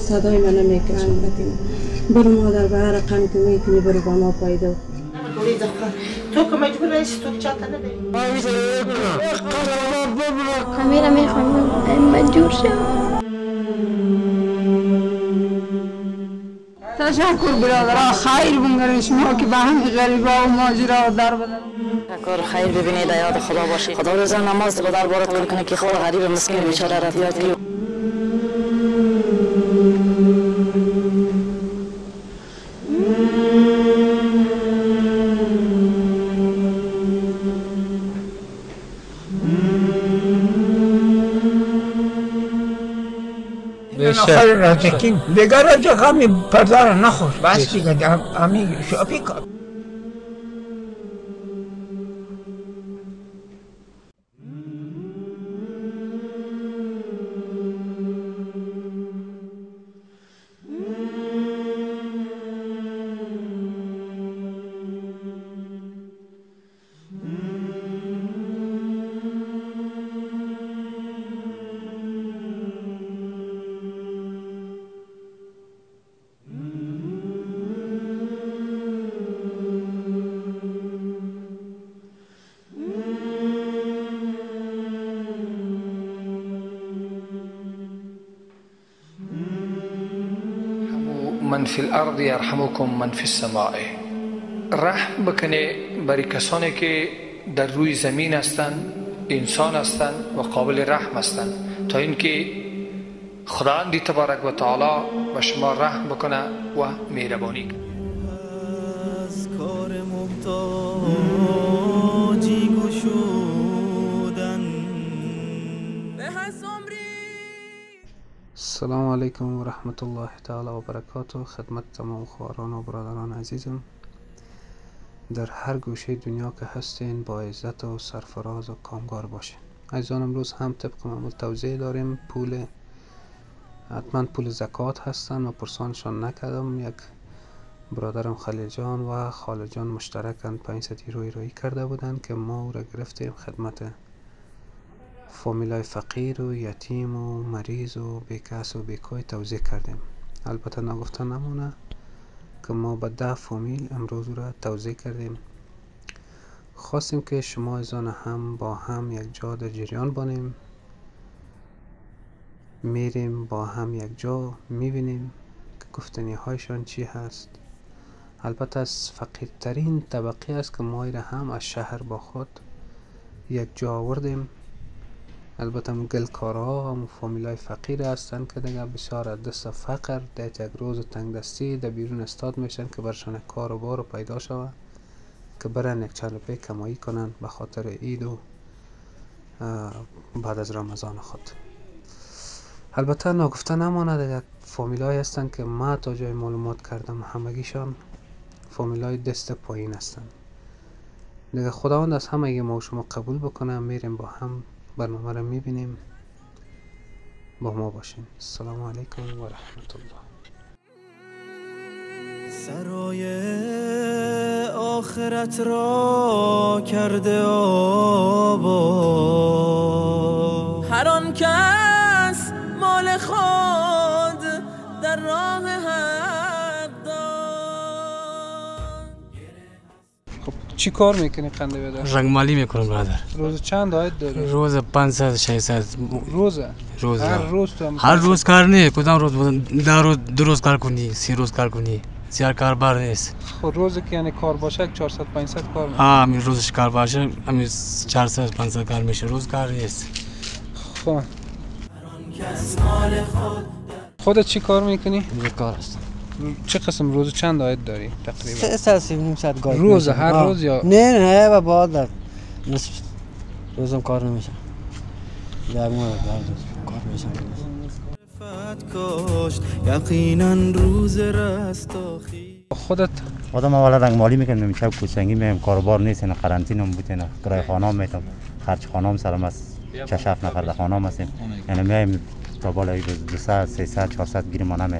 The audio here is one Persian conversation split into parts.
صدای من نمی‌کنن برو مادر به هر رقم که می‌تونی برو با ما پیدا تو که مجبور نیستی تو چاته نداری همه را می‌خوام مجبور شم. تشکر برادرها خیر بونگرین شما که به همه غریبا و ماجرا در بدن. کار خیر ببینید یاد خدا باشید خدا روز نماز به در بارت کنه که خود غریب مسکین بیچاره رفیات کی آخر رازقین دیگر را جا غمی پردار نخور. بس. دیگه امی شاپی کن من فی الارض یرحمکم من فی السماء. رحم بکنه برای کسانی که در روی زمین هستند انسان هستند و قابل رحم هستند تا اینکه خداوند تبارک و تعالی به شما رحم بکنه و مهربانی. السلام علیکم و رحمت الله تعالی و برکاته. خدمت تمام خواران و برادران عزیزم. در هر گوشه دنیا که هستین با عزت و سرفراز و کامگار باشین. عزیزان امروز هم طبق معمول توضیح داریم. پول حتما پول زکات هستن و پرسانشان نکردم. یک برادرم خلیل جان و خاله جان مشترکن 500 روی روی کرده بودن که ما او را گرفتیم خدمت فامیلای فقیر و یتیم و مریض و بیکس و بیکوی توضیح کردیم. البته نگفته نمونه که ما به ده فامیل امروز را توضیح کردیم. خواستیم که شما ازان هم با هم یک جا در جریان بانیم. میریم با هم یک جا می‌بینیم که گفتنی هایشان چی هست. البته از فقیرترین طبقه است که ما را هم از شهر با خود یک جا آوردیم. البته هم گلکارها هم فامیلای فقیر هستند که دیگه بسیار از دست فقر در یک روز تنگ دستی در بیرون استاد میشن که برشان کار و بار پیدا شود که برن یک چند روپه کمایی کنن به خاطر عید و بعد از رمضان خود. البته نگفته نماند دیگه فامیلای هستند که ما تا جای معلومات کردم همگیشان فامیلای دست پایین هستند دیگه خداوند از همه ما شما قبول بکنه میریم با هم برنامه رو می‌بینیم. با ما باشین. السلام علیکم و رحمت الله سرای آخرت را کرده آباد. چی کار می‌کنی قنده بدر؟ رنگ مالی می‌کنم برادر. روز چند آید داری؟ روز 500 600 روزه؟ روز هر روز تو هم هر روز کار نه کدام روز در روز دو روز کار کنی سی روز کار کنی. زیاد کار بر نیست. خب روزی که یعنی کار باشه 400 500 کار می‌کنی. ها همین روزش کار باشه همین 400 500 کار میشه. روز کار نیست. خب. خودت چی کار می‌کنی؟ کار است چه قسم روز چند آید داری تقریبا؟ سه ساعت سی نیم ساعت گاهی روز میشه. هر آه. روز یا نه نه و بعد در نصف روزم کار نمیشه در مورد در روز کار میشه کاشت یقینا روز رستاخی خودت آدم اول رنگ مالی می‌کنم میشه کوچنگی میم کاروبار نیست نه قرنطینه هم بوده نه کرای خانه هم میتم خرج خانه هم سرم است شش هفت نفر در خانه هم هستیم یعنی میایم تا بالای دو ساعت سه ساعت چهار ساعت گیریم ما نمی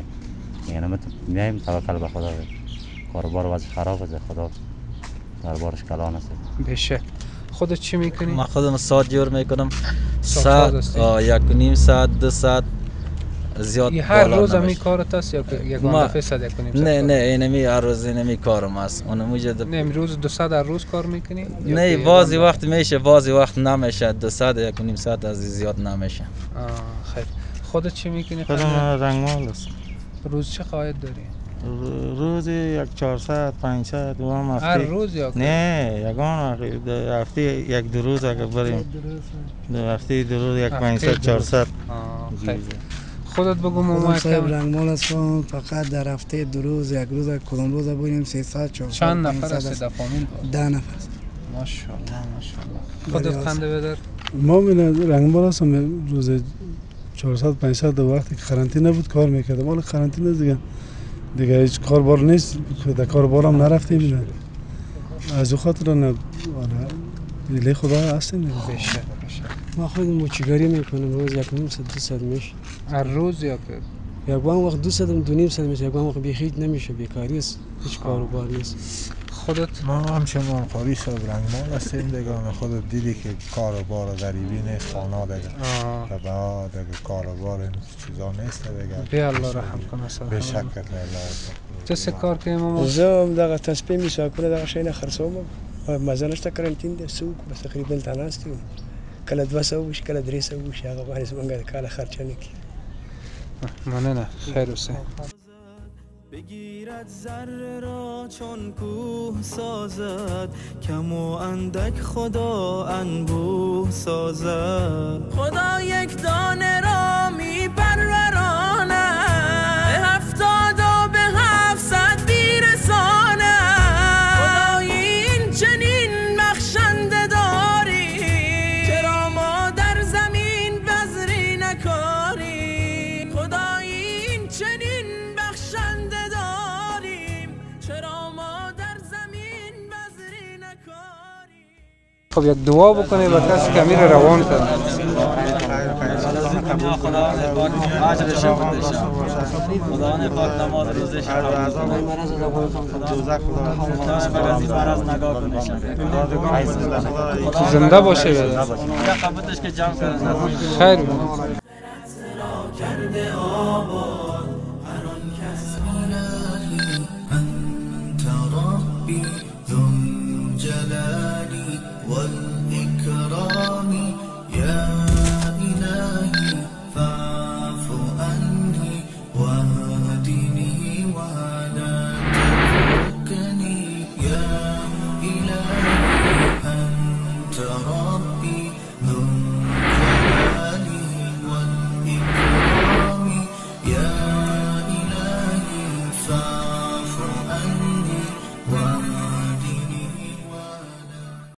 یعنی مت میایم توکل به خدا. کاروبار وضع خراب است خدا. دربارش کلان است. بشه. خودت چی می‌کنی؟ من خودم ساعت جور می‌کنم. ساعت یک و نیم ساعت دو ساعت. زیاد هر بالا روز نمیشه. می کارت است یا ما- دفعه صد یک و نیم ساعت نه؟ نه اینمی هر روز اینمی کارم است اون موجه نه امروز 200 در روز کار می‌کنی؟ نه بعضی روز- وقت میشه بعضی وقت نمیشه. دو ساعت یک و نیم ساعت از زیاد نمیشه. آه، خیر. خودت چی می‌کنی؟ خودم رنگمال است روز چه قاید داری روزی یک 400 500 و هم هفته. هر روز یا؟ نه یگان هفته یک دو روز اگر بریم. در هفته دو روز یک هفته 500 دو روز. 400 آه، خیر. خودت بگو خودم ماما صاحب رنگمال هستم. فقط در هفته دو روز یک روز کدام روز بریم 300 400 چند نفر 500 است در فامیل ده نفر ماشاءالله ماشاءالله. خودت خنده بدار. ما من رنگمال هستم. روز 400 500 در وقتی که قرنطینه بود کار می‌کردم. حالا قرنطینه دیگه. دیگه هیچ کار بار نیست. در کار بارم نرفتیم دیگه. از او خاطر نه. حالا لیلی خدا هستیم دیگه. ما خود موچیگاری می‌کنم روز یک نیم ساعت میشه. هر روز یا یگان وقت دو صدم دو نیم صدم یگان وقت بی هیچ نمیشه بیکاری است هیچ کار و بار نیست. خودت؟ ما هم چنان خالی رنگ ما هستیم دیگه خودت دیدی که کار و بار و غریبی نیست خانه دیگه و با دیگه کار و بار این چیزا نیست دیگه بی الله رحم کنه سر به شکر الله تو سه کار که ما زم دغه تسبیح میسا کنه دغه شین خرصوم مزه نشته کرنتین ده سوق بس تقریبا تناستیم کله 200 وش کله 300 وش هغه باندې څنګه کال خرچ نه کی کېږي مننه. خیر اوسه بگیرد ذره را چون کوه سازد. کم و اندک خدا انبوه سازد. خدا یک دانه را خب یک دعا بکنه و کسی که میره روان کنه زنده باشه بیده خیر کرده هر انت ربی والله